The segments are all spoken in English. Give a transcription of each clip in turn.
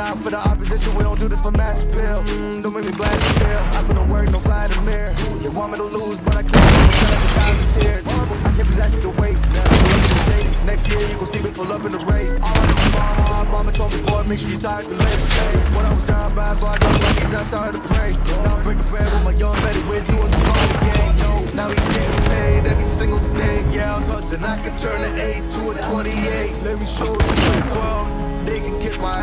out for the opposition, we don't do this for mass appeal. Mm, don't make me blast still. I put in work, no fly in the mirror. They want me to lose, but I can't. I'm a thousand tears. I can't be that the. Mercedes. Next year, you gon' see me pull up in the race. All I know, mama, mama told me, boy, make sure you tired the latest. Hey, when I was down by boy, I got my I started to pray. Now I'm breaking bread with my young Betty Wiz, he was a the gang. No, now he getting paid every single day. Yeah, I was hustling, I could turn an 8 to a 28. Let me show you some 12. They can kiss my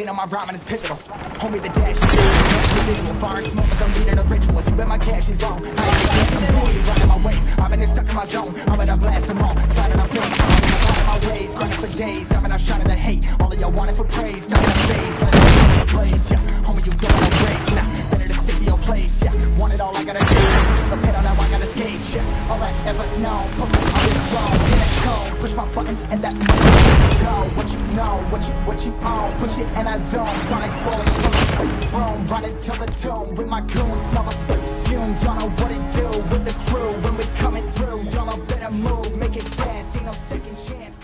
Then on my rhyming is pivotal. Homie, the dash residual. Fire smoke like I'm leading a ritual. You bet my cash is long. I ain't the I'm cool. You running my wave. I've been stuck in my zone. I'm gonna blast them all. Sliding on film. I'm in my ways. Grinding for days. I'm in out shining the hate. All of y'all wanted for praise. Stuck in phase. Let it go in blaze. Yeah, homie, you don't wanna. Nah, better to stick to your place. Yeah, want it all, I gotta do. The pedal, now I gotta skate. Yeah, all I ever know. Put me on this throne. In cone. Push my buttons and that go. What you know, what you own. Push it and I zone. Sonic bullets from the boom. Run it till the tomb with my goons. Smell the fumes. Y'all know what it do with the crew when we coming through. Y'all better move, make it fast. Ain't no second chance.